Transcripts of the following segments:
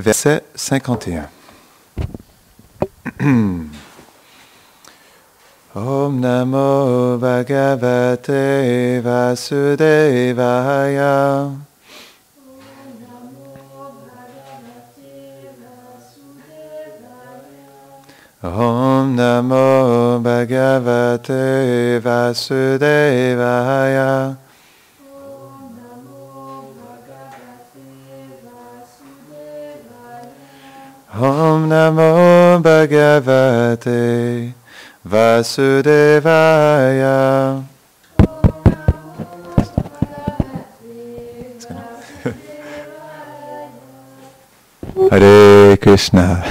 verset 51. Om Namo Bhagavate Vasudevaya. Om Namo Bhagavate Vasudevaya. Om Namo Bhagavate Vasudevaya. Hare Krishna.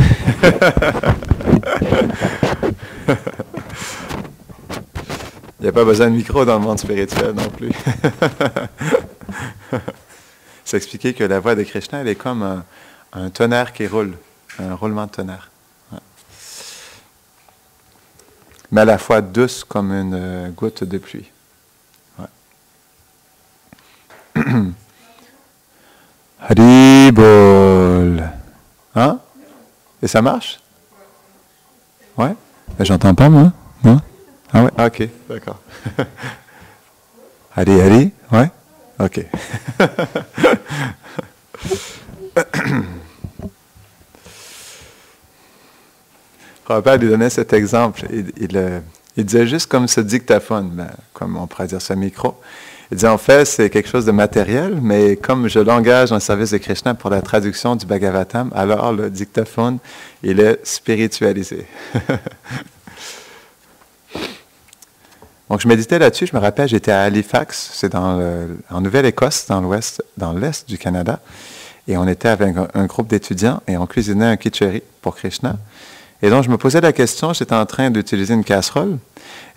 Il n'y a pas besoin de micro dans le monde spirituel non plus. C'est expliqué que la voix de Krishna, elle est comme un, un tonnerre qui roule, un roulement de tonnerre. Ouais. Mais à la fois douce comme une euh, goutte de pluie. Ouais. Haribol. Hein? Et ça marche? Ouais? Mais J'entends pas, moi. Non? Ah ouais? Ah, ok, d'accord. Hari, Hari? Ouais? Ok. Robert lui donnait cet exemple. Il, euh, disait juste comme ce dictaphone, ben, comme on pourrait dire ce micro. Il disait en fait, c'est quelque chose de matériel, mais comme je l'engage dans le service de Krishna pour la traduction du Bhagavatam, alors le dictaphone, il est spiritualisé. Donc je méditais là-dessus, je me rappelle, j'étais à Halifax, c'est dans le, en Nouvelle-Écosse, dans l'ouest, dans l'est du Canada, et on était avec un, un groupe d'étudiants et on cuisinait un kitcheri pour Krishna. Et donc, je me posais la question, j'étais en train d'utiliser une casserole,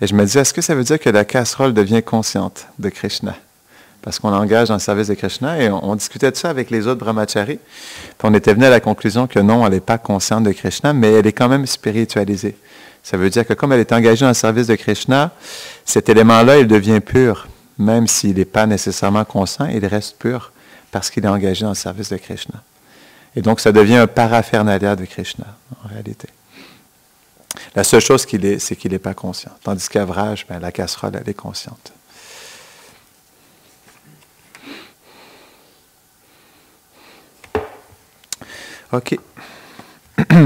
et je me disais, est-ce que ça veut dire que la casserole devient consciente de Krishna? Parce qu'on l'engage dans le service de Krishna, et on, discutait de ça avec les autres brahmacharis, puis on était venu à la conclusion que non, elle n'est pas consciente de Krishna, mais elle est quand même spiritualisée. Ça veut dire que comme elle est engagée dans le service de Krishna, cet élément-là, il devient pur, même s'il n'est pas nécessairement conscient, il reste pur parce qu'il est engagé dans le service de Krishna. Et donc, ça devient un paraphernalia de Krishna, en réalité. La seule chose qu'il est, c'est qu'il n'est pas conscient. Tandis qu'Avrage, ben, la casserole, elle est consciente. OK.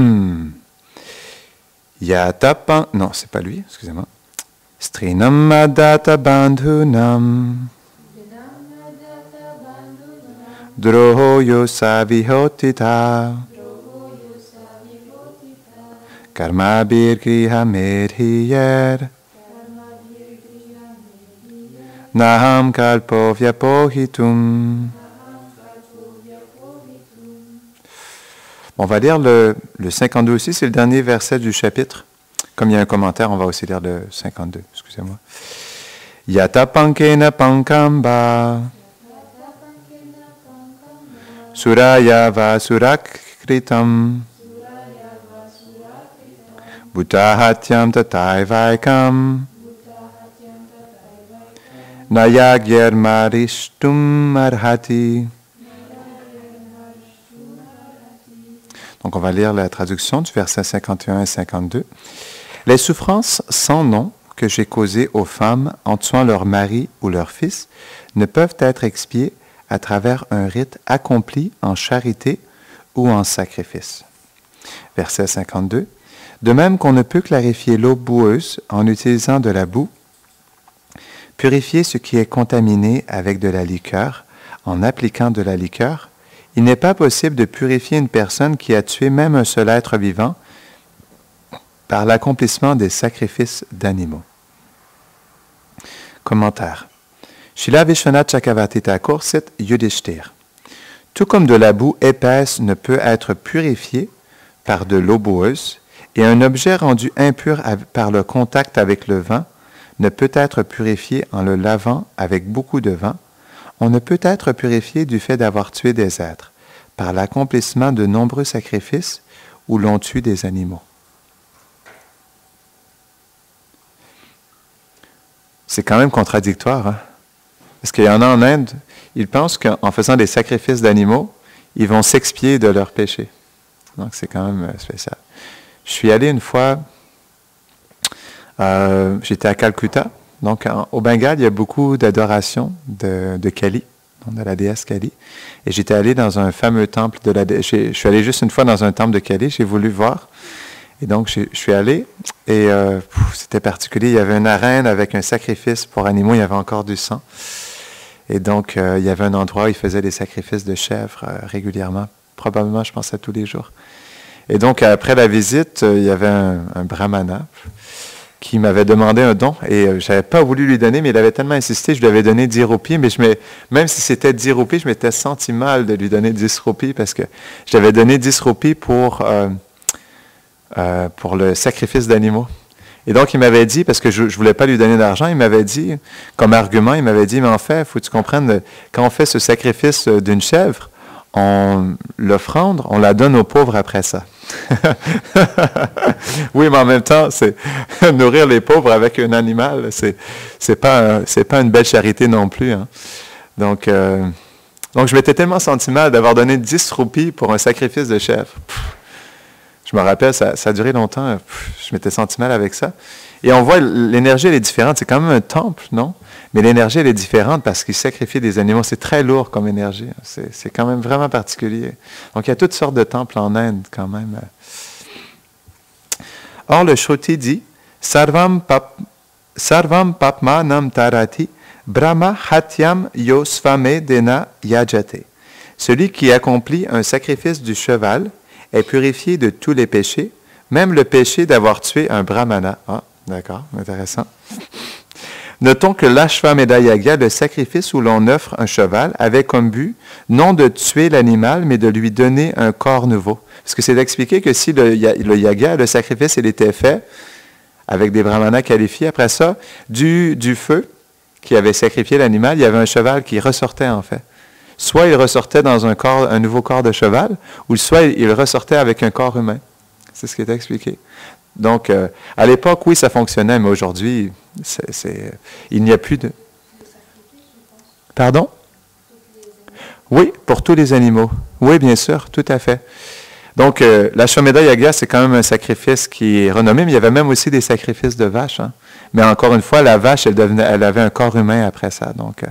Yatapan. Non, c'est pas lui, excusez-moi. Strinam bandhunam. Droho. Karmabir griha medhiyer. Naham kalpovya pohitum. On va lire le, le 52 aussi, c'est le dernier verset du chapitre. Comme il y a un commentaire, on va aussi lire le 52, excusez-moi. Yata pankena pankamba. Suraya va surakritam. Bhutahatyam tataivaikam. Nayagyer marishtum arhati. Donc on va lire la traduction du verset 51 et 52. Les souffrances sans nom que j'ai causées aux femmes en tuant leur mari ou leur fils ne peuvent être expiées à travers un rite accompli en charité ou en sacrifice. Verset 52. De même qu'on ne peut clarifier l'eau boueuse en utilisant de la boue, purifier ce qui est contaminé avec de la liqueur en appliquant de la liqueur, il n'est pas possible de purifier une personne qui a tué même un seul être vivant par l'accomplissement des sacrifices d'animaux. Commentaire. Shila Vishwanath Chakravati Thakur cite Yudhishthir. Tout comme de la boue épaisse ne peut être purifiée par de l'eau boueuse, et un objet rendu impur par le contact avec le vent ne peut être purifié en le lavant avec beaucoup de vent, on ne peut être purifié du fait d'avoir tué des êtres, par l'accomplissement de nombreux sacrifices où l'on tue des animaux. C'est quand même contradictoire, hein? Parce qu'il y en a en Inde, ils pensent qu'en faisant des sacrifices d'animaux, ils vont s'expier de leurs péchés. Donc c'est quand même euh, spécial. Je suis allé une fois, euh, j'étais à Calcutta. Donc au Bengale, il y a beaucoup d'adoration de, Kali, de la déesse Kali. Et j'étais allé dans un fameux temple de la déesse. Je suis allé juste une fois dans un temple de Kali, j'ai voulu voir. Et donc je suis allé et euh, c'était particulier. Il y avait une arène avec un sacrifice pour animaux, il y avait encore du sang. Et donc il y avait un endroit où ils faisaient des sacrifices de chèvres régulièrement, probablement je pense à tous les jours. Et donc, après la visite, euh, il y avait un, brahmana qui m'avait demandé un don et euh, je n'avais pas voulu lui donner, mais il avait tellement insisté, je lui avais donné 10 roupies, mais je même si c'était 10 roupies, je m'étais senti mal de lui donner 10 roupies parce que j'avais donné 10 roupies pour, euh, pour le sacrifice d'animaux. Et donc, il m'avait dit, parce que je ne voulais pas lui donner d'argent, il m'avait dit, comme argument, il m'avait dit, mais en fait, il faut que tu comprennes, quand on fait ce sacrifice d'une chèvre, on l'offrande, on la donne aux pauvres après ça. oui, mais en même temps, c'est nourrir les pauvres avec un animal, c'est c'est pas une belle charité non plus. Hein. Donc euh, donc je m'étais tellement senti mal d'avoir donné 10 roupies pour un sacrifice de chèvre. je me rappelle, ça, ça a duré longtemps. je m'étais senti mal avec ça. Et on voit l'énergie, elle est différente. C'est quand même un temple, non? Mais l'énergie, elle est différente parce qu'il sacrifie des animaux. C'est très lourd comme énergie. C'est quand même vraiment particulier. Donc, il y a toutes sortes de temples en Inde, quand même. Or, le Shruti dit Sarvam, pap, sarvam nam tarati brahma hatyam yosvame dena yajate. Celui qui accomplit un sacrifice du cheval est purifié de tous les péchés, même le péché d'avoir tué un brahmana. Ah, D'accord, intéressant. Notons que l'Ashvamedha le sacrifice où l'on offre un cheval, avait comme but non de tuer l'animal, mais de lui donner un corps nouveau. Parce que c'est d'expliquer que si le, yaga, le sacrifice, il était fait avec des brahmanas qualifiés, après ça, du, feu qui avait sacrifié l'animal, il y avait un cheval qui ressortait en fait. Soit il ressortait dans un nouveau corps de cheval, ou soit il ressortait avec un corps humain. C'est ce qui est expliqué. Donc, euh, à l'époque, oui, ça fonctionnait, mais aujourd'hui, il n'y a plus de... Pardon? Oui, pour tous les animaux. Oui, bien sûr, tout à fait. Donc, euh, la Shomeda Yaga, c'est quand même un sacrifice qui est renommé, mais il y avait même aussi des sacrifices de vaches. Hein. Mais encore une fois, la vache, elle, devenait, elle avait un corps humain après ça. Donc, euh,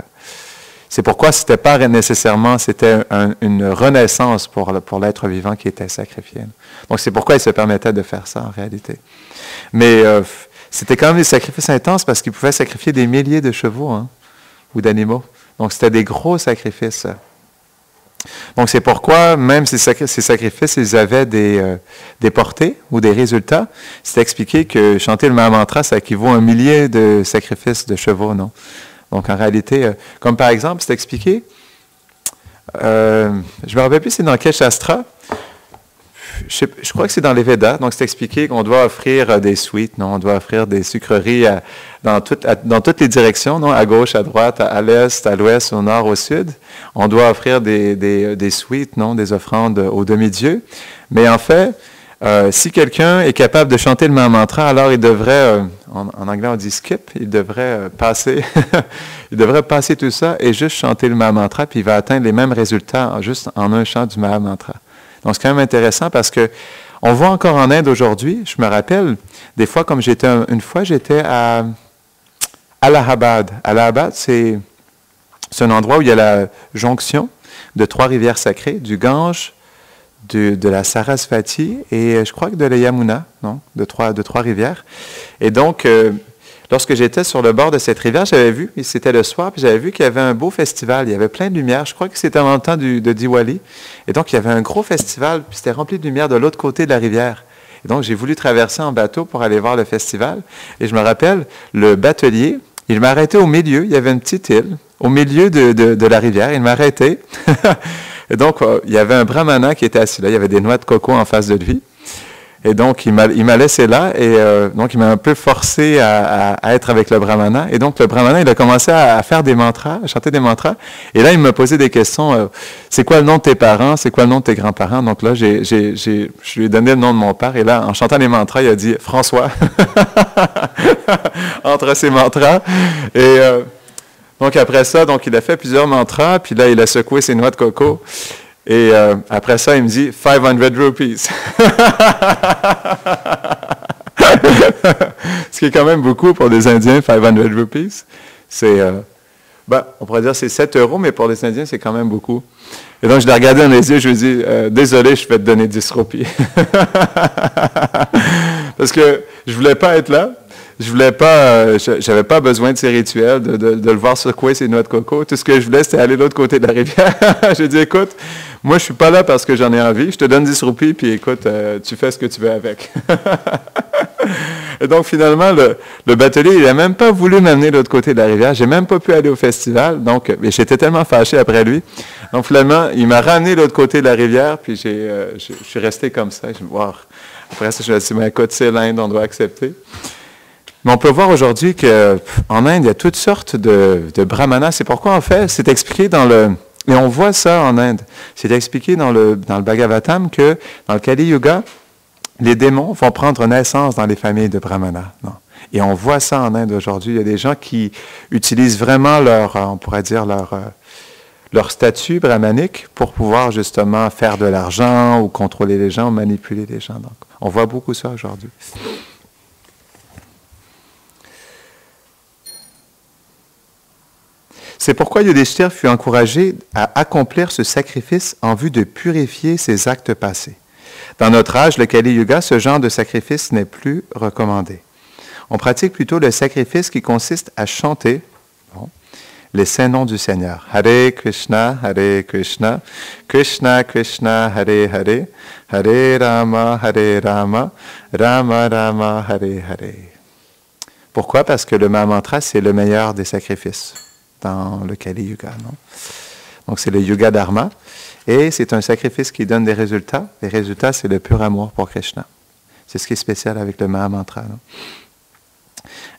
c'est pourquoi ce n'était pas nécessairement, c'était une renaissance pour, l'être vivant qui était sacrifié. Donc c'est pourquoi il se permettait de faire ça en réalité. Mais euh, c'était quand même des sacrifices intenses parce qu'il pouvait sacrifier des milliers de chevaux hein, ou d'animaux. Donc c'était des gros sacrifices. Donc c'est pourquoi même ces, sacrifices, ils avaient des, euh, des, portées ou des résultats. C'est expliqué que chanter le mantra, ça équivaut à un millier de sacrifices de chevaux, non? Donc, en réalité, euh, comme par exemple, c'est expliqué, euh, je me rappelle plus c'est dans quel shastra, je, crois que c'est dans les Védas, donc c'est expliqué qu'on doit offrir euh, des sweets, non, on doit offrir des sucreries dans, dans toutes les directions, non, à gauche, à droite, à, l'est, à l'ouest, au nord, au sud. On doit offrir des, des, des non, des offrandes aux demi-dieux. Mais en fait, euh, si quelqu'un est capable de chanter le même mantra, alors il devrait, euh, en, anglais on dit skip, il devrait euh, passer, il devrait passer tout ça et juste chanter le même mantra, puis il va atteindre les mêmes résultats juste en un chant du même mantra. Donc c'est quand même intéressant parce que on voit encore en Inde aujourd'hui, je me rappelle, des fois comme j'étais, une fois j'étais à Allahabad. Allahabad, c'est, c'est un endroit où il y a la jonction de trois rivières sacrées, du Gange, de, la Sarasvati et euh, je crois que de la Yamuna, non, de trois, de trois rivières. Et donc, euh, lorsque j'étais sur le bord de cette rivière, j'avais vu, c'était le soir, puis j'avais vu qu'il y avait un beau festival. Il y avait plein de lumière. Je crois que c'était en temps de Diwali. Et donc, il y avait un gros festival, puis c'était rempli de lumière de l'autre côté de la rivière. Et donc, j'ai voulu traverser en bateau pour aller voir le festival. Et je me rappelle, le batelier, il m'a arrêté au milieu. Il y avait une petite île au milieu de, de, de la rivière. Il m'a arrêté. Et donc, euh, il y avait un brahmana qui était assis là. Il y avait des noix de coco en face de lui. Et donc, il m'a laissé là. Et euh, donc, il m'a un peu forcé à, être avec le brahmana. Et donc, le brahmana, il a commencé à, faire des mantras, à chanter des mantras. Et là, il m'a posé des questions. Euh, c'est quoi le nom de tes parents? C'est quoi le nom de tes grands-parents? Donc là, je lui ai donné le nom de mon père. Et là, en chantant les mantras, il a dit François. Entre ses mantras. Donc après ça, donc il a fait plusieurs mantras, puis là il a secoué ses noix de coco. Et euh, après ça, il me dit 500 rupees. Ce qui est quand même beaucoup pour des Indiens, 500 rupees. C'est, euh, ben, on pourrait dire c'est 7 euros, mais pour les Indiens, c'est quand même beaucoup. Et donc, je l'ai regardé dans les yeux, je lui ai dit, euh, désolé, je vais te donner 10 roupies. Parce que je voulais pas être là. Je voulais pas, euh, j'avais pas besoin de ces rituels, de, le voir secouer ses noix de coco. Tout ce que je voulais, c'était aller de l'autre côté de la rivière. J'ai dit, écoute, moi, je suis pas là parce que j'en ai envie. Je te donne 10 roupies, puis écoute, euh, tu fais ce que tu veux avec. Et donc, finalement, le, batelier, il n'a même pas voulu m'amener de l'autre côté de la rivière. J'ai même pas pu aller au festival. Donc, j'étais tellement fâché après lui. Donc, finalement, il m'a ramené de l'autre côté de la rivière, puis j'ai, euh, je, suis resté comme ça. Je me Après ça, je me suis dit, écoute, c'est l'Inde, on doit accepter. Mais on peut voir aujourd'hui qu'en Inde, il y a toutes sortes de, brahmanas. C'est pourquoi, en fait, c'est expliqué dans le... Et on voit ça en Inde. C'est expliqué dans le, dans le Bhagavatam que dans le Kali Yuga, les démons vont prendre naissance dans les familles de brahmanas. Et on voit ça en Inde aujourd'hui. Il y a des gens qui utilisent vraiment leur, on pourrait dire, leur, euh, leur statut brahmanique pour pouvoir justement faire de l'argent ou contrôler les gens ou manipuler les gens. Donc, on voit beaucoup ça aujourd'hui. C'est pourquoi Yudhishthir fut encouragé à accomplir ce sacrifice en vue de purifier ses actes passés. Dans notre âge, le Kali Yuga, ce genre de sacrifice n'est plus recommandé. On pratique plutôt le sacrifice qui consiste à chanter les saints noms du Seigneur. Hare Krishna, Hare Krishna, Krishna Krishna, Hare Hare, Hare Rama, Hare Rama, Rama Rama, Hare Hare. Pourquoi? Parce que le Mahamantra, c'est le meilleur des sacrifices dans le Kali Yuga. Donc c'est le Yuga Dharma. Et c'est un sacrifice qui donne des résultats. Les résultats, c'est le pur amour pour Krishna. C'est ce qui est spécial avec le Mahamantra.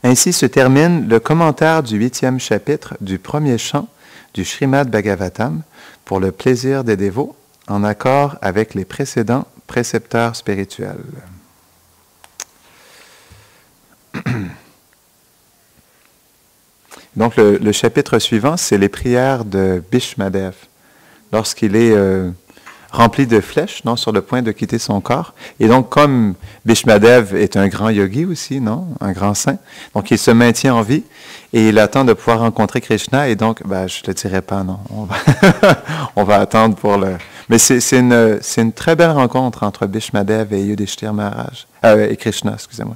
Ainsi se termine le commentaire du huitième chapitre du premier chant du Srimad Bhagavatam pour le plaisir des dévots, en accord avec les précédents précepteurs spirituels. Donc le, chapitre suivant, c'est les prières de Bhishmadev. Lorsqu'il est euh, rempli de flèches, non, sur le point de quitter son corps. Et donc, comme Bhishmadev est un grand yogi aussi, non, un grand saint, donc il se maintient en vie et il attend de pouvoir rencontrer Krishna. Et donc, ben, je ne le dirai pas, non, on va, attendre pour le. Mais c'est une, une, très belle rencontre entre Bhishmadev et Yudhishthir Maharaj, euh, et Krishna, excusez-moi.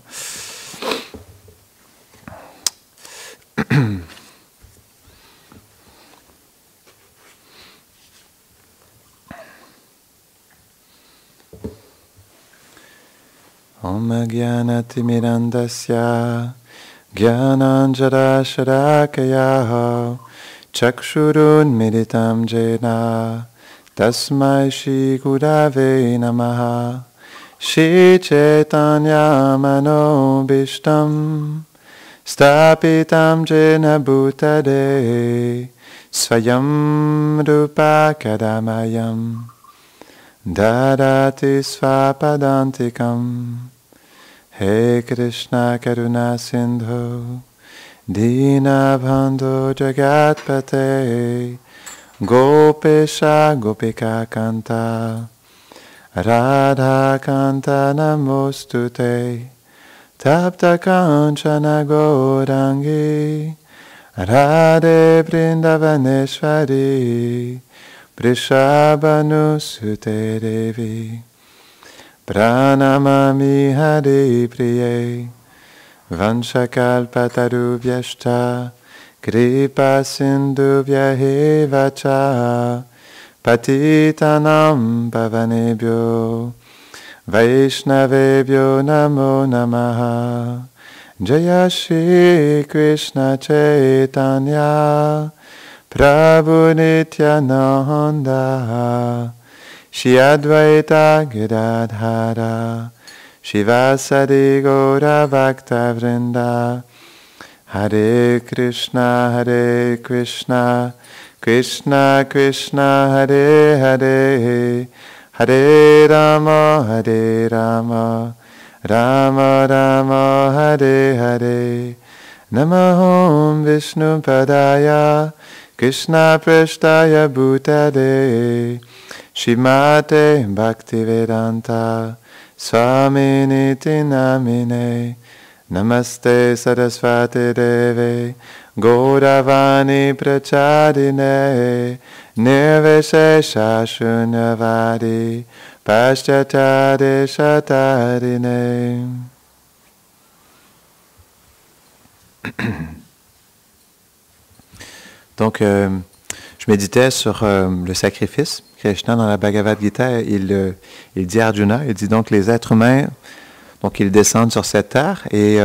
ॐ ज्ञानतिमिरन्दस्य ज्ञानाञ्जराशराकयाः चक्षुरुन्मिलितं येन तस्मै श्रीगुरवे नमः श्रीचैतन्यामनोभीष्टं स्थापितं येन भूतले स्वयं रूपा कदामयम् Darati svapadantikam He Krishna Karuna Sindhu Dina Bandhu Jagatpate Gopesha Tapta Kanchana Gorangi Radhe Vrindavaneshwari Prishabhanusute Devi Pranamami Hare Priye Vanchakalpatarubhyashta Kripa Sindhubhya cha Patitanam Pavanebhyo Vaishnavebhyo Namo Namaha Jaya Shri Krishna Chaitanya Prabhu Nityananda Shri Advaita Gadadhara Shivasadi Gaura Bhakta Vrinda Hare Krishna Hare Krishna Krishna Krishna Hare Hare Hare Rama Hare Rama Rama Rama Hare Hare Namahom Vishnu Padaya Krishna Prashtaya Bhutade Shimate Bhaktivedanta Swaminiti Namine Namaste Sarasvati Deve Gauravani Prachadine Donc, euh, je méditais sur euh, le sacrifice. Krishna, dans la Bhagavad Gita, il, euh, dit Arjuna, il dit donc les êtres humains, donc ils descendent sur cette terre et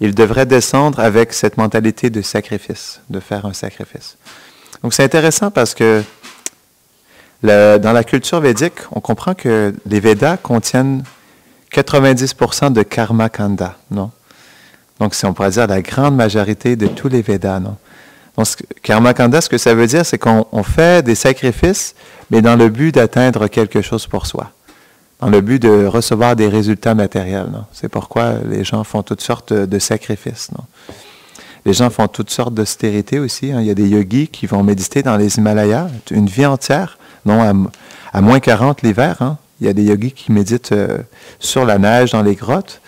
ils devraient descendre avec cette mentalité de sacrifice, de faire un sacrifice. Donc c'est intéressant parce que dans la culture védique, on comprend que les Védas contiennent 90% de karma kanda, non? Donc, si on pourrait dire la grande majorité de tous les Védas, non? Donc, karma kanda, ce que ça veut dire, c'est qu'on fait des sacrifices, mais dans le but d'atteindre quelque chose pour soi, dans le but de recevoir des résultats matériels. C'est pourquoi les gens font toutes sortes de sacrifices. Non? Les gens font toutes sortes d'austérités aussi. Hein. Il y a des yogis qui vont méditer dans les Himalayas une vie entière, non à, moins 40 l'hiver. Hein. Il y a des yogis qui méditent euh, sur la neige, dans les grottes,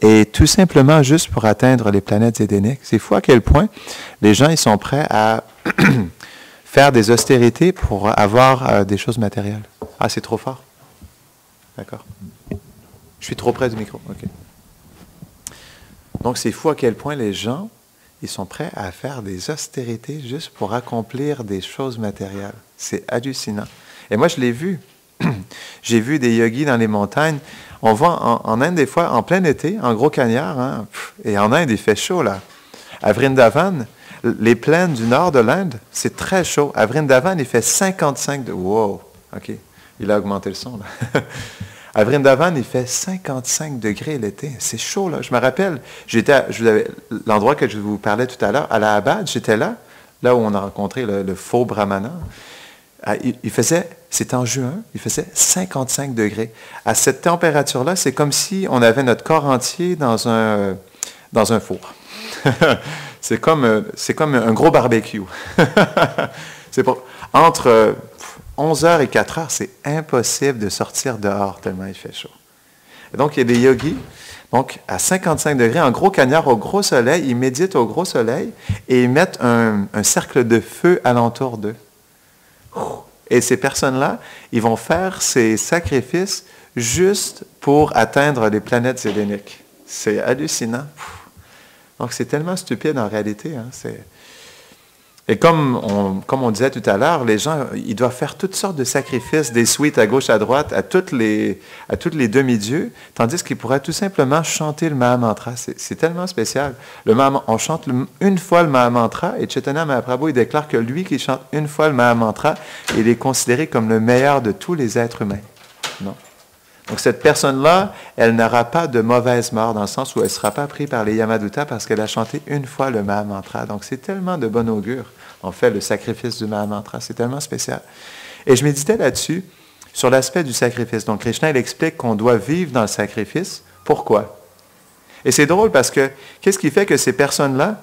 et tout simplement juste pour atteindre les planètes édéniques. C'est fou à quel point les gens ils sont prêts à faire des austérités pour avoir euh, des choses matérielles. Ah, c'est trop fort. D'accord. Je suis trop près du micro. Donc, c'est fou à quel point les gens, ils sont prêts à faire des austérités juste pour accomplir des choses matérielles. C'est hallucinant. Et moi, je l'ai vu. J'ai vu des yogis dans les montagnes. On voit en, Inde, des fois, en plein été, en gros cagnard, hein, et en Inde, il fait chaud, là. À Vrindavan, les plaines du nord de l'Inde, c'est très chaud. À Vrindavan, il fait 55 de... Wow! OK. Il a augmenté le son, là. à Vrindavan, il fait 55 degrés l'été. C'est chaud, là. Je me rappelle, j'étais, l'endroit que je vous parlais tout à l'heure, à la Abad, j'étais là, là où on a rencontré le faux brahmana. Ah, il, faisait, c'était en juin, il faisait 55 degrés. À cette température-là, c'est comme si on avait notre corps entier dans un, four. c'est comme, c'est comme un gros barbecue. c'est entre 11h et 4h, c'est impossible de sortir dehors tellement il fait chaud. Donc, il y a des yogis, donc à 55 degrés, en gros cagnard au gros soleil, ils méditent au gros soleil et ils mettent un, un cercle de feu alentour d'eux. Et ces personnes-là, ils vont faire ces sacrifices juste pour atteindre les planètes zéléniques. C'est hallucinant. Donc c'est tellement stupide en réalité. Hein. Et comme on, comme on disait tout à l'heure, les gens, ils doivent faire toutes sortes de sacrifices, des suites à gauche, à droite, à toutes les, à toutes les demi-dieux, tandis qu'ils pourraient tout simplement chanter le Mahamantra. C'est tellement spécial. Le on chante une fois le Mahamantra et Chaitanya Mahaprabhu, il déclare que lui qui chante une fois le Mahamantra, il est considéré comme le meilleur de tous les êtres humains. Non. Donc cette personne-là, elle n'aura pas de mauvaise mort dans le sens où elle ne sera pas prise par les Yamaduta parce qu'elle a chanté une fois le Mahamantra. Donc c'est tellement de bon augure en fait, le sacrifice du Mahamantra. C'est tellement spécial. Et je méditais là-dessus, sur l'aspect du sacrifice. Donc, Krishna, il explique qu'on doit vivre dans le sacrifice. Pourquoi? Et c'est drôle parce que qu'est-ce qui fait que ces personnes-là,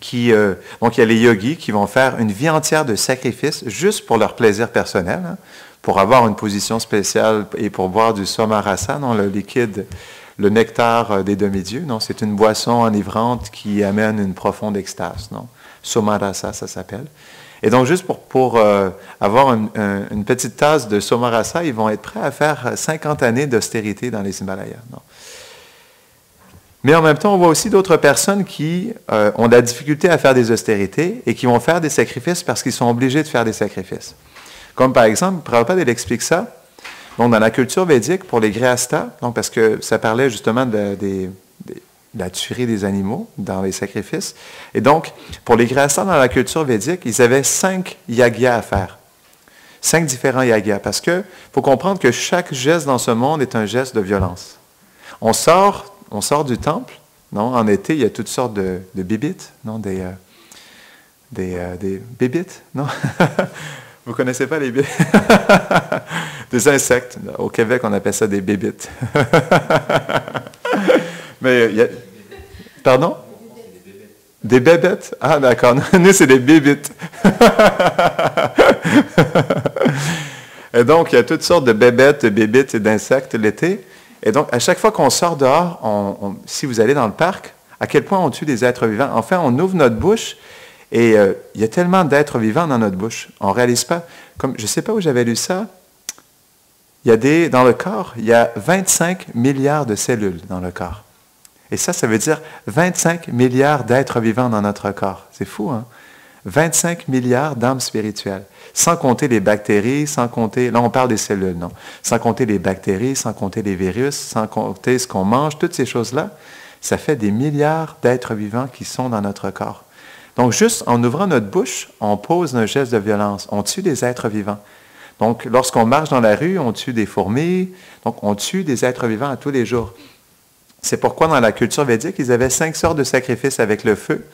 qui, euh, donc il y a les yogis qui vont faire une vie entière de sacrifice juste pour leur plaisir personnel, hein, pour avoir une position spéciale et pour boire du somarasa, non, le liquide, le nectar euh, des demi-dieux. C'est une boisson enivrante qui amène une profonde extase. Non, Somarasa, ça s'appelle. Et donc, juste pour, pour euh, avoir une, petite tasse de Somarasa, ils vont être prêts à faire 50 années d'austérité dans les Himalayas. Mais en même temps, on voit aussi d'autres personnes qui euh, ont de la difficulté à faire des austérités et qui vont faire des sacrifices parce qu'ils sont obligés de faire des sacrifices. Comme par exemple, Prabhupada, il explique ça. Donc, dans la culture védique, pour les Grihastas, donc parce que ça parlait justement des la tuerie des animaux dans les sacrifices. Et donc, pour les Grihastas dans la culture védique, ils avaient cinq yagyas à faire. Cinq différents yagyas. Parce qu'il faut comprendre que chaque geste dans ce monde est un geste de violence. On sort, du temple. Non? En été, il y a toutes sortes de, bibites, non? des, euh, euh, bibites, non? Vous connaissez pas les bibites? des insectes. Au Québec, on appelle ça des bibites. Mais a, Pardon? Des bébêtes Ah, d'accord. Nous, c'est des bébites. Et donc, il y a toutes sortes de bébêtes, de bébites et d'insectes l'été. Et donc, à chaque fois qu'on sort dehors, si vous allez dans le parc, à quel point on tue des êtres vivants? Enfin, on ouvre notre bouche et euh, il y a tellement d'êtres vivants dans notre bouche. On ne réalise pas. Comme, je ne sais pas où j'avais lu ça. Il y a des, dans le corps, il y a 25 milliards de cellules dans le corps. Et ça, ça veut dire 25 milliards d'êtres vivants dans notre corps. C'est fou, hein? 25 milliards d'âmes spirituelles. Sans compter les bactéries, sans compter, là on parle des cellules, non? Sans compter les bactéries, sans compter les virus, sans compter ce qu'on mange, toutes ces choses-là, ça fait des milliards d'êtres vivants qui sont dans notre corps. Donc juste en ouvrant notre bouche, on pose un geste de violence. On tue des êtres vivants. Donc lorsqu'on marche dans la rue, on tue des fourmis. Donc on tue des êtres vivants à tous les jours. C'est pourquoi dans la culture védique, ils avaient cinq sortes de sacrifices avec le feu.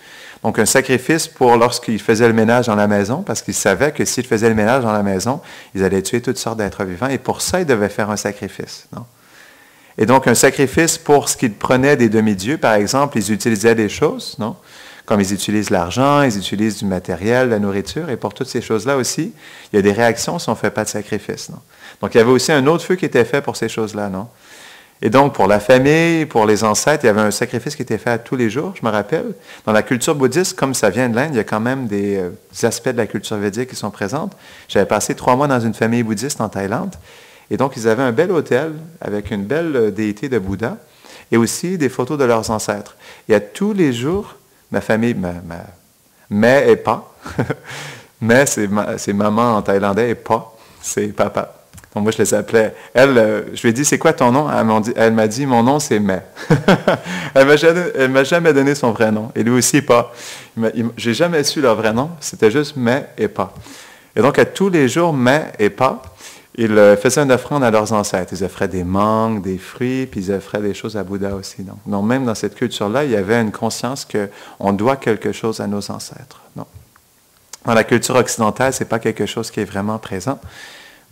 Donc un sacrifice pour lorsqu'ils faisaient le ménage dans la maison, parce qu'ils savaient que s'ils faisaient le ménage dans la maison, ils allaient tuer toutes sortes d'êtres vivants, et pour ça, ils devaient faire un sacrifice. Et donc un sacrifice pour ce qu'ils prenaient des demi-dieux, par exemple, ils utilisaient des choses, non? comme ils utilisent l'argent, ils utilisent du matériel, la nourriture, et pour toutes ces choses-là aussi, il y a des réactions si on ne fait pas de sacrifice. Donc il y avait aussi un autre feu qui était fait pour ces choses-là, non? Et donc, pour la famille, pour les ancêtres, il y avait un sacrifice qui était fait à tous les jours, je me rappelle. Dans la culture bouddhiste, comme ça vient de l'Inde, il y a quand même des, euh, aspects de la culture védique qui sont présents. J'avais passé trois mois dans une famille bouddhiste en Thaïlande. Et donc, ils avaient un bel hôtel avec une belle euh, déité de Bouddha et aussi des photos de leurs ancêtres. Et à tous les jours, ma famille, ma, mais et pas, mais c'est maman en thaïlandais et pas, c'est papa. Donc moi, je les appelais. Elle, euh, je lui ai dit, c'est quoi ton nom? Elle m'a dit, mon nom, c'est Mais. elle ne m'a jamais donné son vrai nom. Et lui aussi, pas. J'ai jamais su leur vrai nom. C'était juste Mais et pas. Et donc, à tous les jours, Mais et pas, ils euh, faisaient une offrande à leurs ancêtres. Ils offraient des mangues, des fruits, puis ils offraient des choses à Bouddha aussi. Donc, donc même dans cette culture-là, il y avait une conscience qu'on doit quelque chose à nos ancêtres. Non. Dans la culture occidentale, ce n'est pas quelque chose qui est vraiment présent.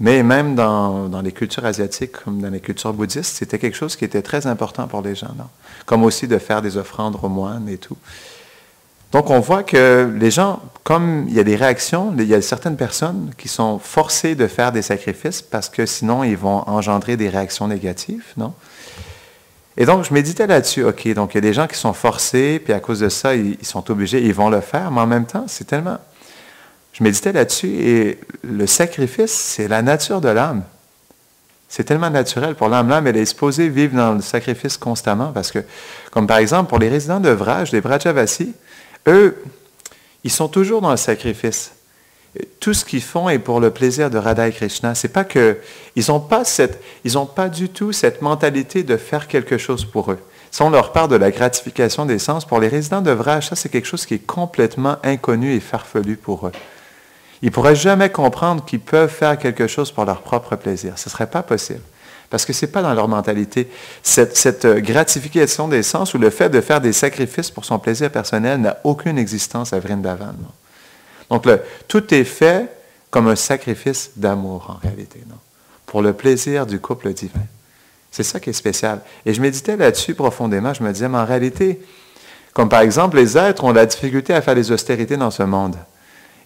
Mais même dans, les cultures asiatiques, comme dans les cultures bouddhistes, c'était quelque chose qui était très important pour les gens. Comme aussi de faire des offrandes aux moines et tout. Donc on voit que les gens, comme il y a des réactions, il y a certaines personnes qui sont forcées de faire des sacrifices parce que sinon ils vont engendrer des réactions négatives, non? Et donc je méditais là-dessus, ok, donc il y a des gens qui sont forcés, puis à cause de ça, ils sont obligés, ils vont le faire, mais en même temps, c'est tellement je méditais là-dessus et le sacrifice, c'est la nature de l'âme. C'est tellement naturel pour l'âme. L'âme, elle est supposée vivre dans le sacrifice constamment parce que, comme par exemple, pour les résidents de Vraj, les Vrajavasi, eux, ils sont toujours dans le sacrifice. Tout ce qu'ils font est pour le plaisir de Radha et Krishna. C'est pas que ils n'ont pas cette, ils pas du tout cette mentalité de faire quelque chose pour eux. Si on leur parle de la gratification des sens, pour les résidents de Vraj, ça c'est quelque chose qui est complètement inconnu et farfelu pour eux. Ils ne pourraient jamais comprendre qu'ils peuvent faire quelque chose pour leur propre plaisir. Ce ne serait pas possible. Parce que ce n'est pas dans leur mentalité. Cette, euh, gratification des sens ou le fait de faire des sacrifices pour son plaisir personnel n'a aucune existence à Vrindavan. Donc, tout est fait comme un sacrifice d'amour en réalité, non? pour le plaisir du couple divin. C'est ça qui est spécial. Et je méditais là-dessus profondément. Je me disais, mais en réalité, comme par exemple, les êtres ont la difficulté à faire des austérités dans ce monde.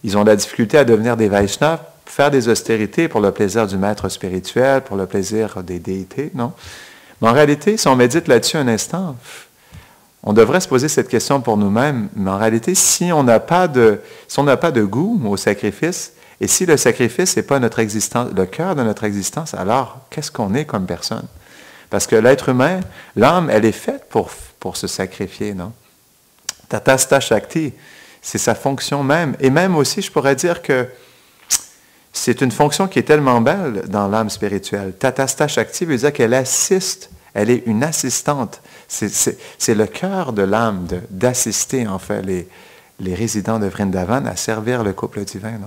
Ils ont de la difficulté à devenir des Vaishnavas, faire des austérités pour le plaisir du maître spirituel, pour le plaisir des déités, non? Mais en réalité, si on médite là-dessus un instant, on devrait se poser cette question pour nous-mêmes. Mais en réalité, si on n'a pas de, si pas de goût au sacrifice, et si le sacrifice n'est pas notre existence, le cœur de notre existence, alors qu'est-ce qu'on est comme personne? Parce que l'être humain, l'âme, elle est faite pour, pour se sacrifier, non? Tatasta Shakti, c'est sa fonction même. Et même aussi, je pourrais dire que c'est une fonction qui est tellement belle dans l'âme spirituelle. Tatasta Shakti veut dire qu'elle assiste, elle est une assistante. C'est le cœur de l'âme d'assister, en fait, les, résidents de Vrindavan à servir le couple divin.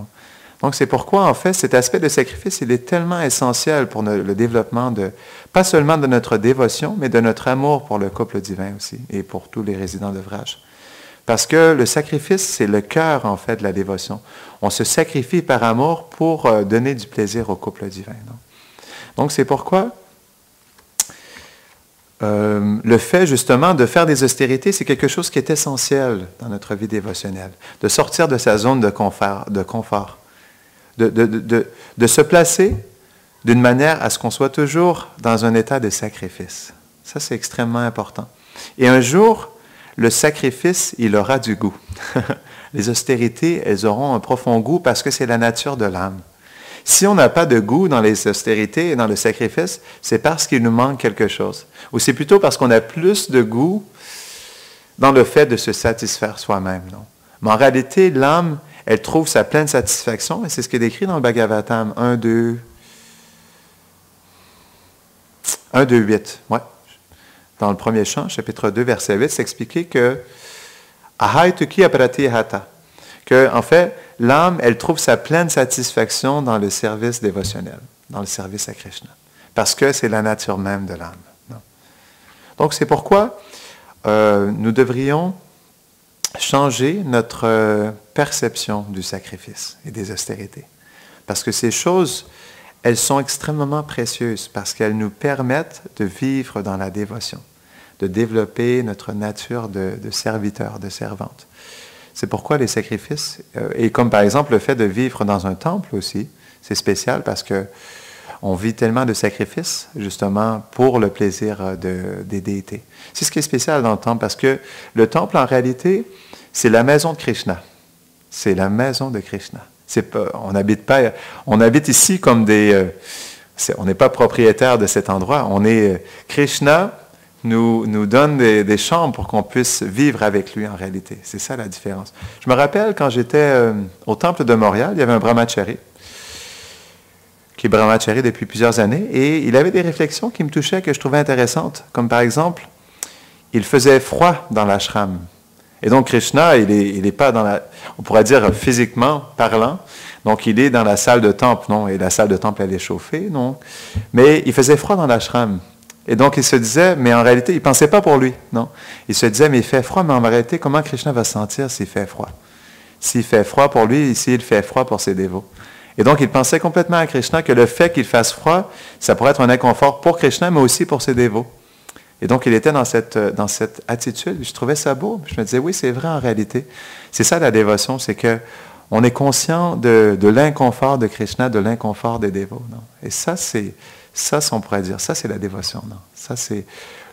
Donc c'est pourquoi, en fait, cet aspect de sacrifice, il est tellement essentiel pour le développement de, pas seulement de notre dévotion, mais de notre amour pour le couple divin aussi, et pour tous les résidents de Vraj. Parce que le sacrifice, c'est le cœur, en fait, de la dévotion. On se sacrifie par amour pour euh, donner du plaisir au couple divin. Donc, c'est pourquoi euh, le fait, justement, de faire des austérités, c'est quelque chose qui est essentiel dans notre vie dévotionnelle. De sortir de sa zone de confort, de, se placer d'une manière à ce qu'on soit toujours dans un état de sacrifice. Ça, c'est extrêmement important. Et un jour, le sacrifice, il aura du goût. les austérités, elles auront un profond goût parce que c'est la nature de l'âme. Si on n'a pas de goût dans les austérités et dans le sacrifice, c'est parce qu'il nous manque quelque chose. Ou c'est plutôt parce qu'on a plus de goût dans le fait de se satisfaire soi-même. Mais en réalité, l'âme, elle trouve sa pleine satisfaction, et c'est ce qui est décrit dans le Bhagavatam 1, 2, 1, 2, 8. Ouais. Dans le premier chant, chapitre 2, verset 8, c'est que Ahai aprati hata? Que, en fait, l'âme, elle trouve sa pleine satisfaction dans le service dévotionnel, dans le service à Krishna, parce que c'est la nature même de l'âme. Donc, c'est pourquoi euh, nous devrions changer notre euh, perception du sacrifice et des austérités. Parce que ces choses, elles sont extrêmement précieuses parce qu'elles nous permettent de vivre dans la dévotion, de développer notre nature de, serviteur, de servante. C'est pourquoi les sacrifices, euh, et comme par exemple le fait de vivre dans un temple aussi, c'est spécial parce que on vit tellement de sacrifices, justement, pour le plaisir euh, de, des déités. C'est ce qui est spécial dans le temple, parce que le temple, en réalité, c'est la maison de Krishna. C'est la maison de Krishna. On n'habite pas, on habite ici comme des, euh, on n'est pas propriétaire de cet endroit. On est Krishna nous, nous donne des, chambres pour qu'on puisse vivre avec lui en réalité. C'est ça la différence. Je me rappelle quand j'étais euh, au temple de Montréal, il y avait un brahmachari qui est brahmachari depuis plusieurs années, et il avait des réflexions qui me touchaient, que je trouvais intéressantes, comme par exemple, il faisait froid dans l'ashram. Et donc Krishna, il n'est pas dans la, on pourrait dire physiquement parlant, donc il est dans la salle de temple, non, et la salle de temple elle est chauffée, non, mais il faisait froid dans l'ashram. Et donc, il se disait, mais en réalité, il ne pensait pas pour lui, non? Il se disait, mais il fait froid, mais en réalité, comment Krishna va se sentir s'il fait froid? S'il fait froid pour lui, s'il fait froid pour ses dévots. Et donc, il pensait complètement à Krishna que le fait qu'il fasse froid, ça pourrait être un inconfort pour Krishna, mais aussi pour ses dévots. Et donc, il était dans cette, dans cette attitude. Je trouvais ça beau. Je me disais, oui, c'est vrai en réalité. C'est ça la dévotion, c'est que on est conscient de, de l'inconfort de Krishna, de l'inconfort des dévots. Et ça, c'est, ça, on pourrait dire, ça c'est la dévotion. Ça c'est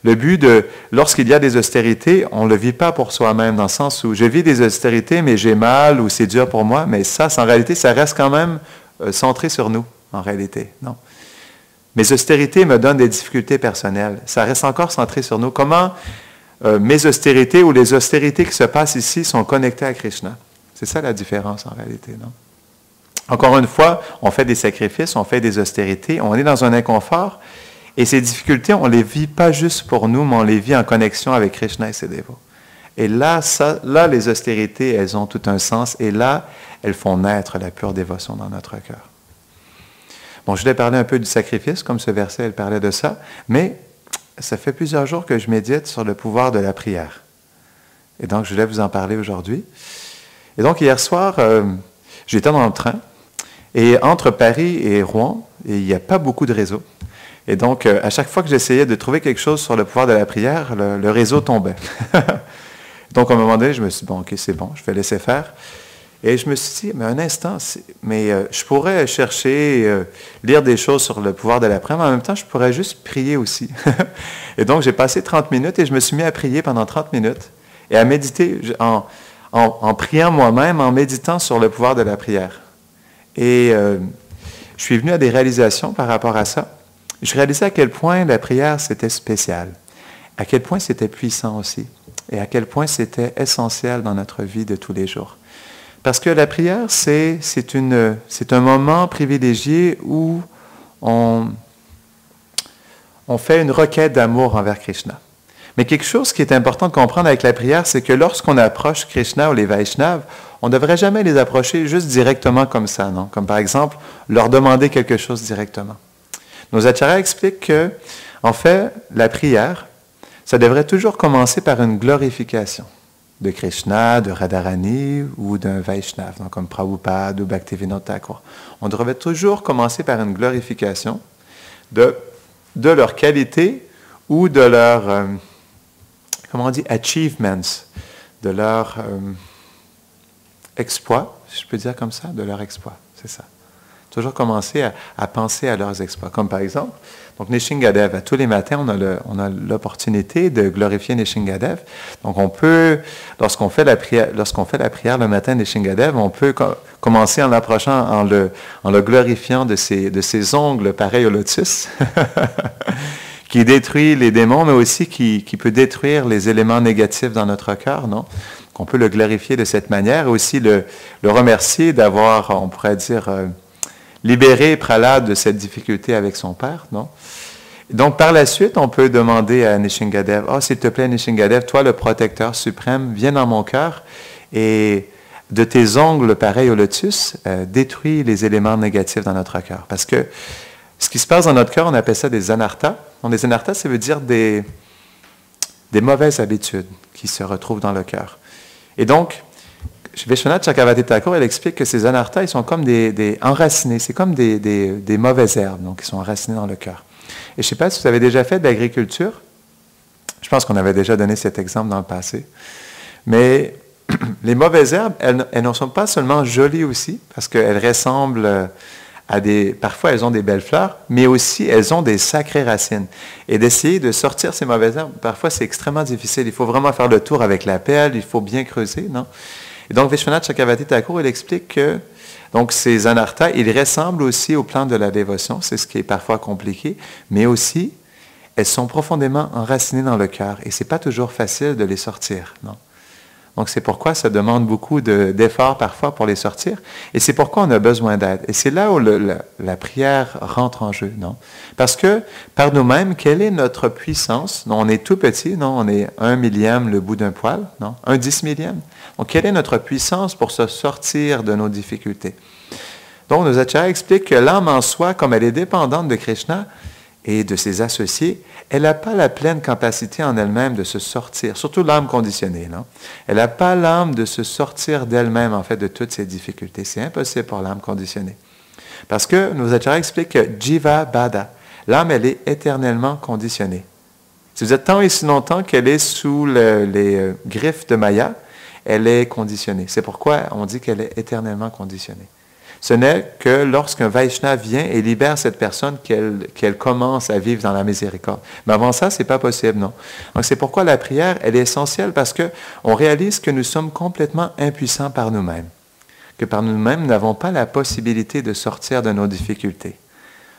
le but de, lorsqu'il y a des austérités, on ne le vit pas pour soi-même, dans le sens où je vis des austérités, mais j'ai mal ou c'est dur pour moi, mais ça, en réalité, ça reste quand même euh, centré sur nous, en réalité. Non? Mes austérités me donnent des difficultés personnelles. Ça reste encore centré sur nous. Comment euh, mes austérités ou les austérités qui se passent ici sont connectées à Krishna? C'est ça la différence en réalité, non? Encore une fois, on fait des sacrifices, on fait des austérités, on est dans un inconfort, et ces difficultés, on ne les vit pas juste pour nous, mais on les vit en connexion avec Krishna et ses dévots. Et là, là, les austérités, elles ont tout un sens, et là, elles font naître la pure dévotion dans notre cœur. Bon, je voulais parler un peu du sacrifice, comme ce verset, elle parlait de ça, mais ça fait plusieurs jours que je médite sur le pouvoir de la prière. Et donc, je voulais vous en parler aujourd'hui. Et donc, hier soir, euh, j'étais dans le train, et entre Paris et Rouen, il n'y a pas beaucoup de réseaux. Et donc, euh, à chaque fois que j'essayais de trouver quelque chose sur le pouvoir de la prière, le, réseau tombait. donc, à un moment donné, je me suis dit, bon, OK, c'est bon, je vais laisser faire. Et je me suis dit, mais un instant, mais euh, je pourrais chercher, euh, lire des choses sur le pouvoir de la prière, mais en même temps, je pourrais juste prier aussi. et donc, j'ai passé 30 minutes et je me suis mis à prier pendant 30 minutes et à méditer en, priant moi-même, en méditant sur le pouvoir de la prière. Et euh, je suis venu à des réalisations par rapport à ça. Je réalisais à quel point la prière, c'était spécial, à quel point c'était puissant aussi, et à quel point c'était essentiel dans notre vie de tous les jours. Parce que la prière, c'est, c'est, une, c'est un moment privilégié où on, on fait une requête d'amour envers Krishna. Mais quelque chose qui est important de comprendre avec la prière, c'est que lorsqu'on approche Krishna ou les Vaishnavas, on ne devrait jamais les approcher juste directement comme ça, non? Comme par exemple, leur demander quelque chose directement. Nos acharyas expliquent que, en fait, la prière, ça devrait toujours commencer par une glorification de Krishna, de Radharani ou d'un Vaishnav, comme Prabhupada ou Bhaktivinoda. On devrait toujours commencer par une glorification de, de leur qualité ou de leur... Euh, comment achievements, de leur euh, exploit, si je peux dire comme ça, de leur exploit, c'est ça. Toujours commencer à, penser à leurs exploits. Comme par exemple, donc Nishingadev, à tous les matins, on a l'opportunité de glorifier Nishingadev. Donc on peut, lorsqu'on fait la prière, fait la prière le matin Nishingadev, on peut commencer en l'approchant, en le, glorifiant de ses, ongles pareils au lotus, qui détruit les démons, mais aussi qui, peut détruire les éléments négatifs dans notre cœur, non? qu'on peut le glorifier de cette manière et aussi le, le remercier d'avoir, on pourrait dire, libéré Pralad de cette difficulté avec son père, non? Donc, par la suite, on peut demander à Nishingadev, oh, s'il te plaît, Nishingadev, toi, le protecteur suprême, viens dans mon cœur et de tes ongles pareils au lotus, euh, détruis les éléments négatifs dans notre cœur. Parce que ce qui se passe dans notre cœur, on appelle ça des anarthas. Donc, des anarthas, ça veut dire des, des mauvaises habitudes qui se retrouvent dans le cœur. Et donc, Vishwanath Chakravarti Thakur, elle explique que ces anarthas, ils sont comme des, enracinés, c'est comme des, mauvaises herbes, donc ils sont enracinés dans le cœur. Et je ne sais pas si vous avez déjà fait de l'agriculture. Je pense qu'on avait déjà donné cet exemple dans le passé. Mais les mauvaises herbes, elles, elles ne sont pas seulement jolies aussi, parce qu'elles ressemblent à des... Parfois, elles ont des belles fleurs, mais aussi elles ont des sacrées racines. Et d'essayer de sortir ces mauvaises herbes, parfois, c'est extrêmement difficile. Il faut vraiment faire le tour avec la pelle, il faut bien creuser, non? Et donc, Vishwanath Chakravarti Thakur, il explique que ces anarthas, ils ressemblent aussi au plan de la dévotion, c'est ce qui est parfois compliqué, mais aussi, elles sont profondément enracinées dans le cœur et ce n'est pas toujours facile de les sortir. Non? Donc, c'est pourquoi ça demande beaucoup d'efforts parfois pour les sortir. Et c'est pourquoi on a besoin d'aide. Et c'est là où la, prière rentre en jeu, non? Parce que par nous-mêmes, quelle est notre puissance? Non, on est tout petit, non? On est un millième le bout d'un poil, non? Un dix millième. Donc, quelle est notre puissance pour se sortir de nos difficultés? Donc, nos acharyas expliquent que l'âme en soi, comme elle est dépendante de Krishna et de ses associés, elle n'a pas la pleine capacité en elle-même de se sortir, surtout l'âme conditionnée. Non? Elle n'a pas l'âme de se sortir d'elle-même, en fait, de toutes ces difficultés. C'est impossible pour l'âme conditionnée. Parce que nos acharyas expliquent que Jiva Bada, l'âme, elle est éternellement conditionnée. Si vous êtes tant et si longtemps qu'elle est sous les euh, griffes de Maya, elle est conditionnée. C'est pourquoi on dit qu'elle est éternellement conditionnée. Ce n'est que lorsqu'un Vaishnava vient et libère cette personne qu'elle commence à vivre dans la miséricorde. Mais avant ça, ce n'est pas possible, non. Donc c'est pourquoi la prière, elle est essentielle parce qu'on réalise que nous sommes complètement impuissants par nous-mêmes. Que par nous-mêmes, nous n'avons pas la possibilité de sortir de nos difficultés,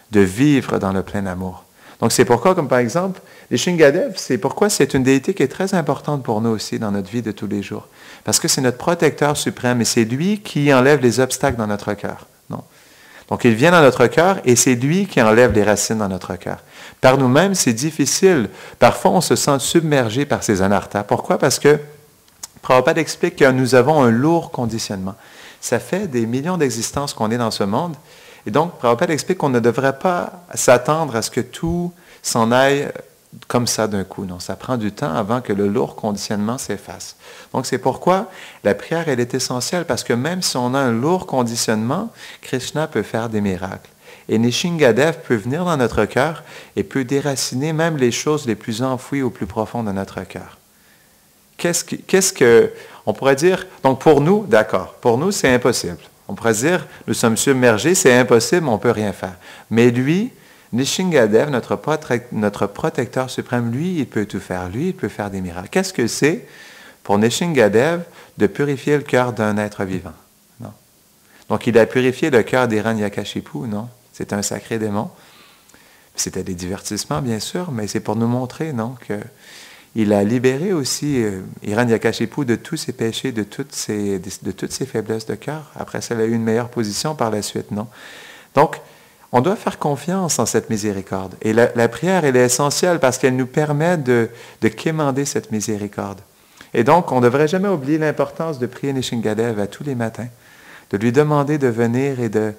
de vivre dans le plein amour. Donc c'est pourquoi, comme par exemple, les Shingadev, c'est pourquoi c'est une déité qui est très importante pour nous aussi dans notre vie de tous les jours. Parce que c'est notre protecteur suprême et c'est lui qui enlève les obstacles dans notre cœur. Donc il vient dans notre cœur et c'est lui qui enlève les racines dans notre cœur. Par nous-mêmes, c'est difficile. Parfois, on se sent submergé par ces anarthas. Pourquoi? Parce que Prabhupada explique que nous avons un lourd conditionnement. Ça fait des millions d'existences qu'on est dans ce monde. Et donc, Prabhupada explique qu'on ne devrait pas s'attendre à ce que tout s'en aille comme ça d'un coup. Non, ça prend du temps avant que le lourd conditionnement s'efface. Donc c'est pourquoi la prière, elle est essentielle, parce que même si on a un lourd conditionnement, Krishna peut faire des miracles. Et Nishingadev peut venir dans notre cœur et peut déraciner même les choses les plus enfouies au plus profond de notre cœur. Qu'est-ce que, qu'est-ce que, on pourrait dire, donc pour nous, d'accord, pour nous c'est impossible. On pourrait dire, nous sommes submergés, c'est impossible, on ne peut rien faire. Mais lui, Nishingadev, notre, notre protecteur suprême, lui, il peut tout faire. Lui, il peut faire des miracles. Qu'est-ce que c'est pour Nishingadev de purifier le cœur d'un être vivant? Non. Donc, il a purifié le cœur d'Hiranyakashipu, non? C'est un sacré démon. C'était des divertissements, bien sûr, mais c'est pour nous montrer, non, qu'il a libéré aussi euh, Hiranyakashipu de tous ses péchés, de toutes ses, faiblesses de cœur. Après ça, il a eu une meilleure position par la suite, non? Donc, on doit faire confiance en cette miséricorde. Et la, prière, elle est essentielle parce qu'elle nous permet de, de quémander cette miséricorde. Et donc, on ne devrait jamais oublier l'importance de prier Nishingadev à tous les matins, de lui demander de venir et de,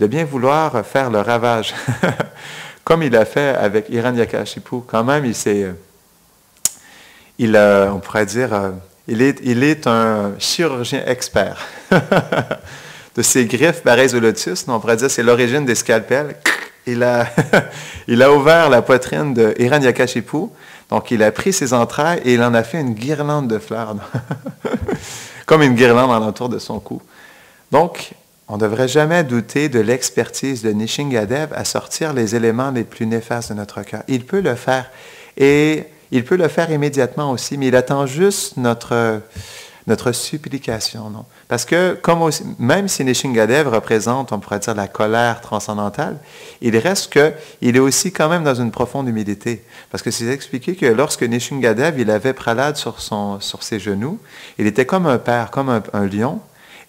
bien vouloir faire le ravage, comme il a fait avec Hiranyakashipu. Quand même, il s'est, euh, il, on pourrait dire, euh, il est un chirurgien expert. de ses griffes pareilles au lotus. on pourrait dire c'est l'origine des scalpels. Il a, ouvert la poitrine de Hiranyakashipu. Donc, il a pris ses entrailles et il en a fait une guirlande de fleurs, comme une guirlande en entour de son cou. Donc, on ne devrait jamais douter de l'expertise de Nishingadev à sortir les éléments les plus néfastes de notre cœur. Il peut le faire. Et il peut le faire immédiatement aussi, mais il attend juste notre, notre supplication. Non? Parce que comme même si Nishingadev représente, on pourrait dire, la colère transcendantale, il reste qu'il est aussi quand même dans une profonde humilité. Parce que c'est expliqué que lorsque Nishingadev, il avait Pralad sur, ses genoux, il était comme un père, comme un, lion,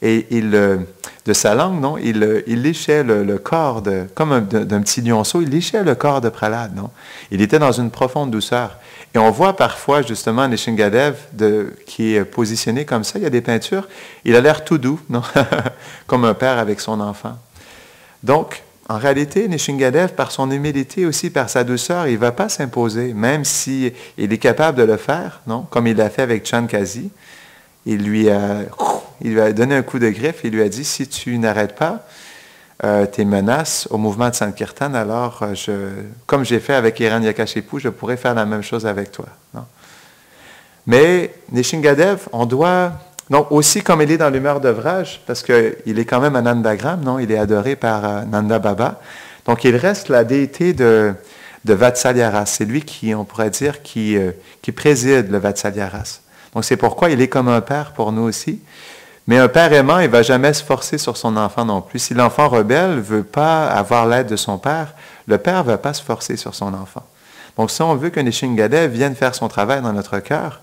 et euh, de sa langue, non, il, euh, il lichait le, corps, comme d'un petit lionceau, il lichait le corps de Pralad. Non? Il était dans une profonde douceur. Et on voit parfois justement Nishingadev de, qui est positionné comme ça. Il y a des peintures. Il a l'air tout doux, non? comme un père avec son enfant. Donc, en réalité, Nishingadev, par son humilité aussi, par sa douceur, il ne va pas s'imposer, même s'il il est capable de le faire, non? comme il l'a fait avec Chankazi. Il lui, a, il lui a donné un coup de griffe, il lui a dit, si tu n'arrêtes pas, euh, tes menaces au mouvement de Sankirtan, alors euh, comme j'ai fait avec Iran Yakashipu, je pourrais faire la même chose avec toi. Mais Nishingadev, on doit, donc aussi comme il est dans l'humeur d'œuvrage, parce qu'il est quand même un Nandagram, non, il est adoré par euh, Nanda Baba, donc il reste la déité de, de. C'est lui qui, on pourrait dire, qui, qui préside le Vatsalyaras. Donc c'est pourquoi il est comme un père pour nous aussi. Mais un père aimant, il ne va jamais se forcer sur son enfant non plus. Si l'enfant rebelle ne veut pas avoir l'aide de son père, le père ne va pas se forcer sur son enfant. Donc si on veut que Nishingadev vienne faire son travail dans notre cœur,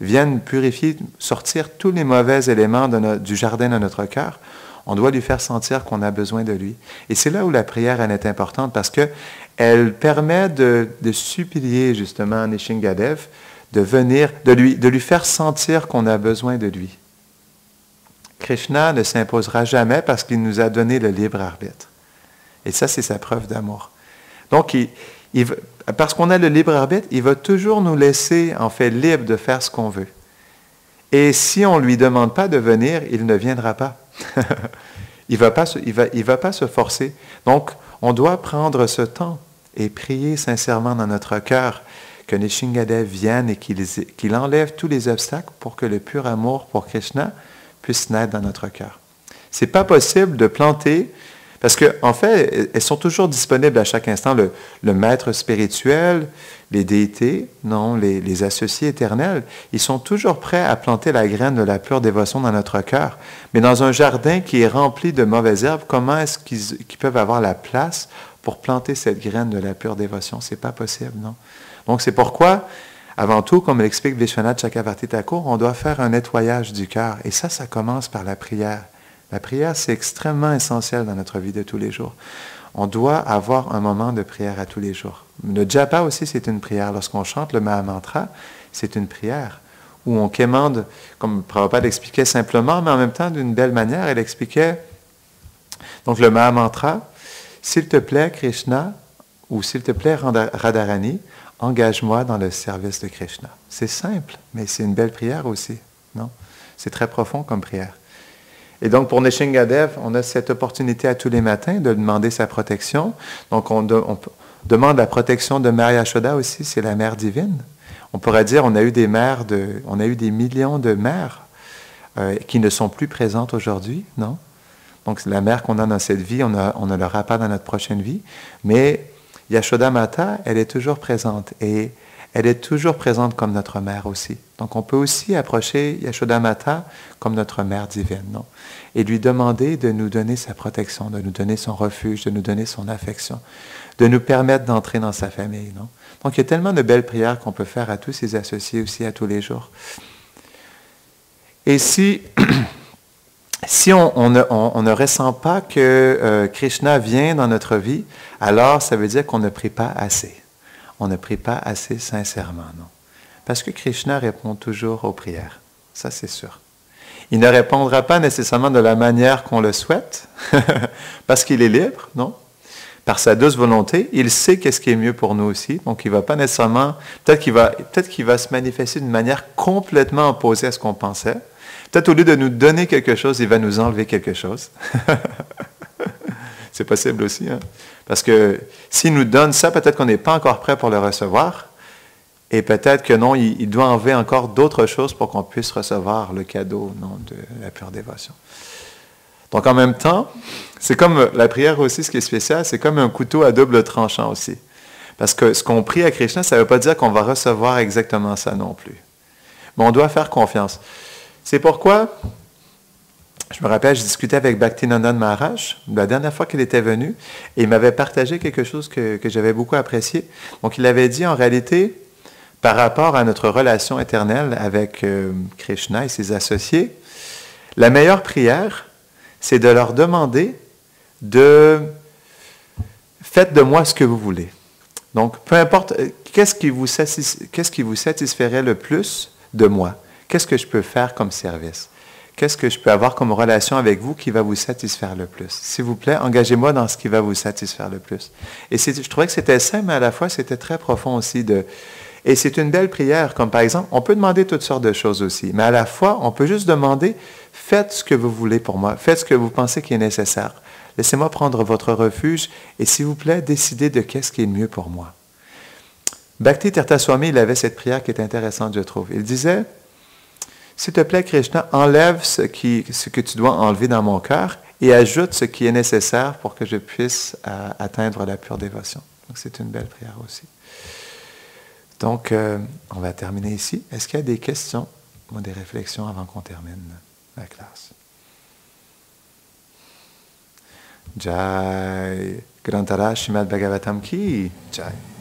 vienne purifier, sortir tous les mauvais éléments du jardin de notre cœur, on doit lui faire sentir qu'on a besoin de lui. Et c'est là où la prière est importante parce qu'elle permet de, supplier justement Nishingadev de venir, de lui, de lui faire sentir qu'on a besoin de lui. Krishna ne s'imposera jamais parce qu'il nous a donné le libre arbitre. Et ça, c'est sa preuve d'amour. Donc, parce qu'on a le libre arbitre, il va toujours nous laisser, en fait, libre de faire ce qu'on veut. Et si on ne lui demande pas de venir, il ne viendra pas. il ne va, pas se, forcer. Donc, on doit prendre ce temps et prier sincèrement dans notre cœur que Nishingadev vienne et qu'il enlève tous les obstacles pour que le pur amour pour Krishna puisse naître dans notre cœur. C'est pas possible de planter, parce qu'en en fait, elles sont toujours disponibles à chaque instant. Le, maître spirituel, les déités, non, les, associés éternels, ils sont toujours prêts à planter la graine de la pure dévotion dans notre cœur. Mais dans un jardin qui est rempli de mauvaises herbes, comment est-ce qu'ils peuvent avoir la place pour planter cette graine de la pure dévotion? C'est pas possible, non? Donc c'est pourquoi avant tout, comme l'explique Vishwanath Chakravarti Thakur, on doit faire un nettoyage du cœur. Et ça, ça commence par la prière. La prière, c'est extrêmement essentiel dans notre vie de tous les jours. On doit avoir un moment de prière à tous les jours. Le japa aussi, c'est une prière. Lorsqu'on chante le Mahamantra, c'est une prière où on quémande, comme Prabhupada l'expliquait simplement, mais en même temps d'une belle manière. Elle expliquait, donc le Mahamantra, s'il te plaît, Krishna, ou s'il te plaît, Radharani, engage-moi dans le service de Krishna. C'est simple, mais c'est une belle prière aussi, non? C'est très profond comme prière. Et donc, pour Nishingadev, on a cette opportunité à tous les matins de demander sa protection. Donc, on, demande la protection de Maria Shoda aussi, c'est la mère divine. On pourrait dire, on a eu des mères de, on a eu des millions de mères euh, qui ne sont plus présentes aujourd'hui, non? Donc, la mère qu'on a dans cette vie, on, on ne l'aura pas dans notre prochaine vie. Mais Yashoda Mata, elle est toujours présente et elle est toujours présente comme notre mère aussi. Donc on peut aussi approcher Yashoda Mata comme notre mère divine, non? Et lui demander de nous donner sa protection, de nous donner son refuge, de nous donner son affection, de nous permettre d'entrer dans sa famille, non? Donc il y a tellement de belles prières qu'on peut faire à tous ses associés aussi à tous les jours. Et si si on, ne, ressent pas que euh, Krishna vient dans notre vie, alors ça veut dire qu'on ne prie pas assez. On ne prie pas assez sincèrement, non. Parce que Krishna répond toujours aux prières. Ça, c'est sûr. Il ne répondra pas nécessairement de la manière qu'on le souhaite, parce qu'il est libre, non? Par sa douce volonté, il sait qu'est-ce qui est mieux pour nous aussi. Donc, il ne va pas nécessairement, peut-être qu'il va, peut qu'il va se manifester d'une manière complètement opposée à ce qu'on pensait. Peut-être au lieu de nous donner quelque chose, il va nous enlever quelque chose. C'est possible aussi. Hein? Parce que s'il nous donne ça, peut-être qu'on n'est pas encore prêt pour le recevoir. Et peut-être que non, il, doit enlever encore d'autres choses pour qu'on puisse recevoir le cadeau non, de la pure dévotion. Donc en même temps, c'est comme la prière aussi, ce qui est spécial, c'est comme un couteau à double tranchant aussi. Parce que ce qu'on prie à Krishna, ça ne veut pas dire qu'on va recevoir exactement ça non plus. Mais on doit faire confiance. C'est pourquoi, je me rappelle, je discutais avec Bhaktinandan Maharaj la dernière fois qu'il était venu, et il m'avait partagé quelque chose que, j'avais beaucoup apprécié. Donc il avait dit en réalité, par rapport à notre relation éternelle avec euh, Krishna et ses associés, la meilleure prière, c'est de leur demander de faites de moi ce que vous voulez. Donc, peu importe, euh, qu'est-ce qui, vous qu'est-ce qui vous satisferait le plus de moi? Qu'est-ce que je peux faire comme service? Qu'est-ce que je peux avoir comme relation avec vous qui va vous satisfaire le plus? S'il vous plaît, engagez-moi dans ce qui va vous satisfaire le plus. Et je trouvais que c'était simple, mais à la fois, c'était très profond aussi. Et c'est une belle prière, comme par exemple, on peut demander toutes sortes de choses aussi, mais à la fois, on peut juste demander, faites ce que vous voulez pour moi, faites ce que vous pensez qui est nécessaire. Laissez-moi prendre votre refuge et s'il vous plaît, décidez de qu'est-ce qui est mieux pour moi. Bhakti Tirthaswami, il avait cette prière qui est intéressante, je trouve. Il disait, s'il te plaît, Krishna, enlève ce, que tu dois enlever dans mon cœur et ajoute ce qui est nécessaire pour que je puisse euh, atteindre la pure dévotion. Donc, c'est une belle prière aussi. Donc, euh, on va terminer ici. Est-ce qu'il y a des questions ou des réflexions avant qu'on termine la classe? Jai Grantara Shimad Bhagavatam ki? Jai.